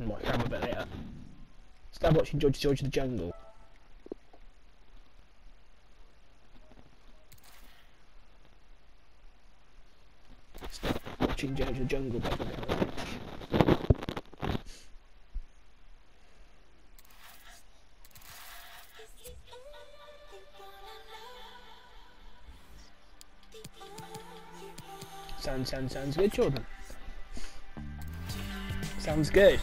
and a bit later. Start watching George George the Jungle. Start watching George the Jungle. Sounds, sounds, sounds good, Jordan. Sounds good.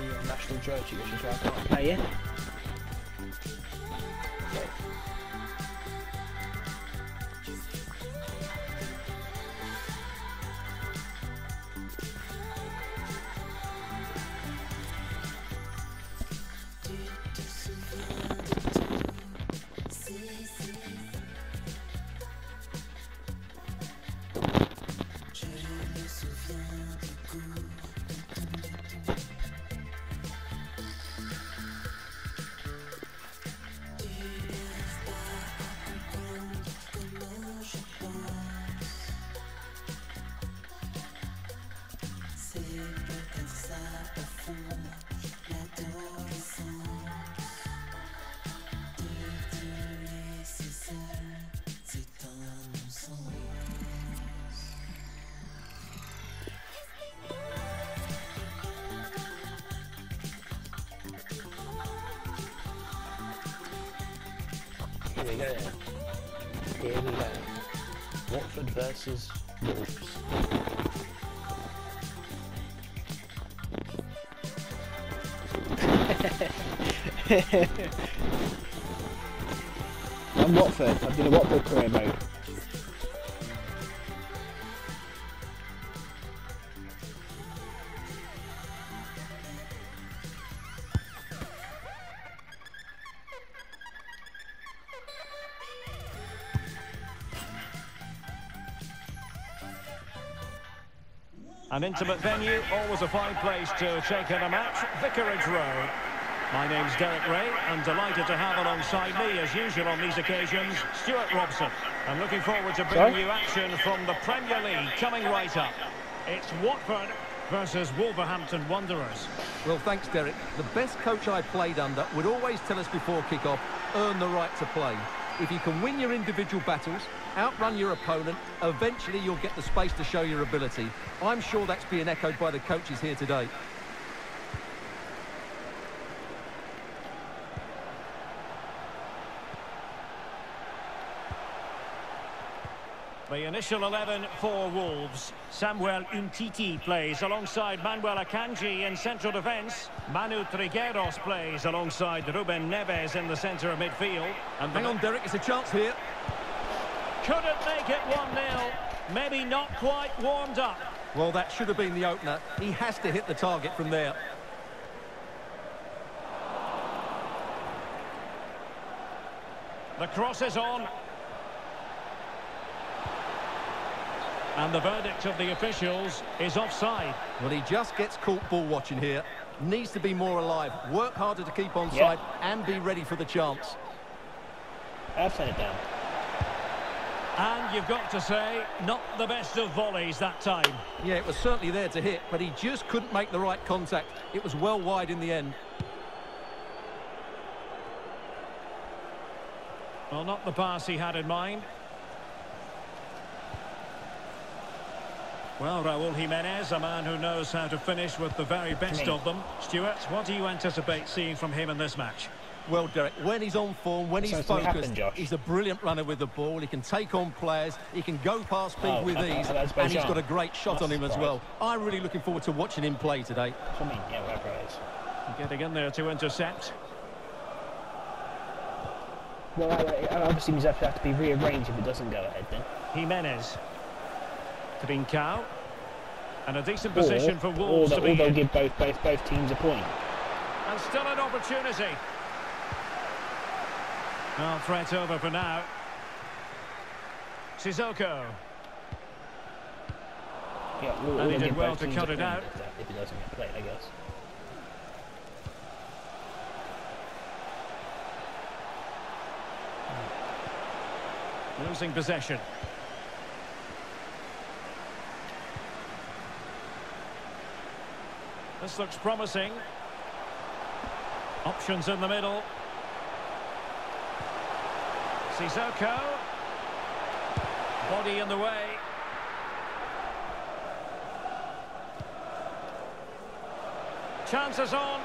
There's probably uh, a national jersey which is why I can't oh, play it. Here we go. Here we go. Watford versus Wolves. I'm Watford. I've been a Watford career mode. An intimate venue, always a fine place to take in a match. Vicarage Road. My name's Derek Rae, and delighted to have alongside me, as usual on these occasions, Stuart Robson. I'm looking forward to bringing Sorry? you action from the Premier League coming right up. It's Watford versus Wolverhampton Wanderers. Well, thanks, Derek. The best coach I played under would always tell us before kick-off, earn the right to play. If you can win your individual battles, outrun your opponent, eventually you'll get the space to show your ability. I'm sure that's being echoed by the coaches here today. The initial 11 for Wolves. Samuel Umtiti plays alongside Manuel Akanji in central defence. Manu Trigueros plays alongside Ruben Neves in the centre of midfield. And Hang on, Derek, it's a chance here. couldn't make it 1-0. Maybe not quite warmed up. Well, that should have been the opener. He has to hit the target from there. The cross is on. And the verdict of the officials is offside. Well, he just gets caught ball watching here. Needs to be more alive, work harder to keep on Yeah. side, and be ready for the chance. I've set it down. And you've got to say, not the best of volleys that time. Yeah, it was certainly there to hit, but he just couldn't make the right contact. It was well wide in the end. Well, not the pass he had in mind. Well, Raul Jimenez, a man who knows how to finish with the very best of them. Stuart, what do you anticipate seeing from him in this match? Well, Derek, when he's on form, when he's So focused, happened, he's a brilliant runner with the ball. He can take on players, he can go past people Oh, with ease, uh, that's and he's got a great shot Not on him as well. I'm really looking forward to watching him play today. I mean, yeah, whatever it is. Getting in there to intercept. Well, I, I obviously means have to, have to be rearranged if it doesn't go ahead then. Jimenez. Trincao. And a decent position or, for Wolves or, to the, be or they'll in. give both, both, both teams a point. And still an opportunity. Well, threat over for now. Sissoko. Yeah, or, And he did well to cut it out. If, it doesn't get played, I guess. Losing possession. This looks promising. Options in the middle. Sissoko. Body in the way. Chances on.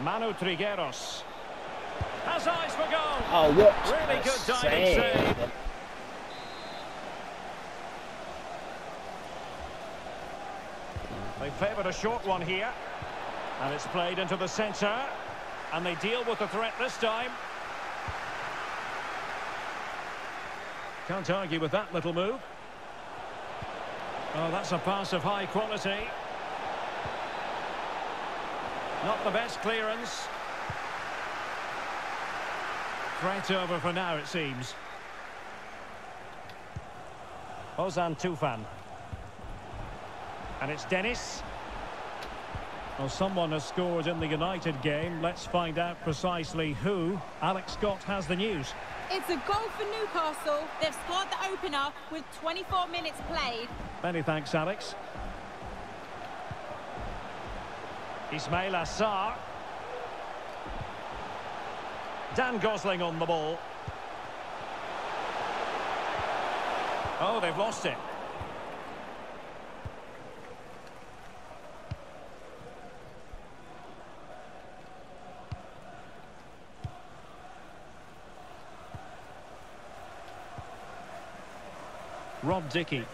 Manu Trigueros. Has eyes for goal. Oh, what Really good diving save. save. Favoured a short one here. And it's played into the centre. And they deal with the threat this time. Can't argue with that little move. Oh, that's a pass of high quality. Not the best clearance. Threat over for now, it seems. Ozan Tufan. And it's Dennis. Well, someone has scored in the United game. Let's find out precisely who. Alex Scott has the news. It's a goal for Newcastle. They've scored the opener with 24 minutes played. Many thanks, Alex. Ismaila Sarr. Dan Gosling on the ball. Oh, they've lost it. Rob Dickie.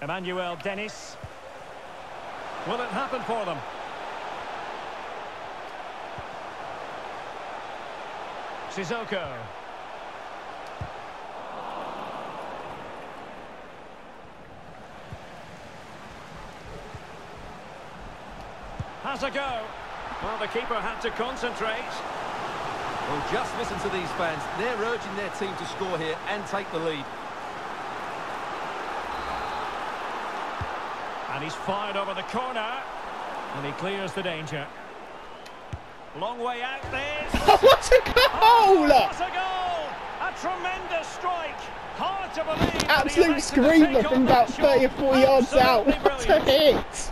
Emmanuel Dennis. Will it happen for them? Sissoko. Has a go. Well, the keeper had to concentrate. Well, just listen to these fans. They're urging their team to score here and take the lead. And he's fired over the corner. And he clears the danger. Long way out there. what a goal! Oh, what a goal! A tremendous strike. Hard to believe. that he Absolute screamer from about that 30 or 40 yards out. Absolutely What a hit!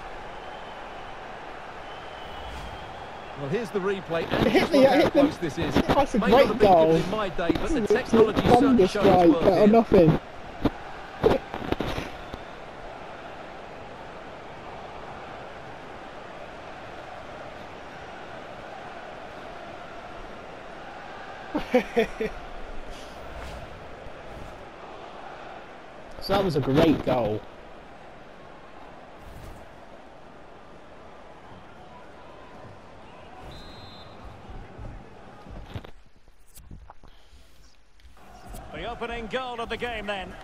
Well, here's the replay, and Hit just the- hit the- this is. That's a May great not have been goal. good in my day, but the technology certainly Thunder shows its strike, but or nothing. So that was a great goal. The opening goal of the game then.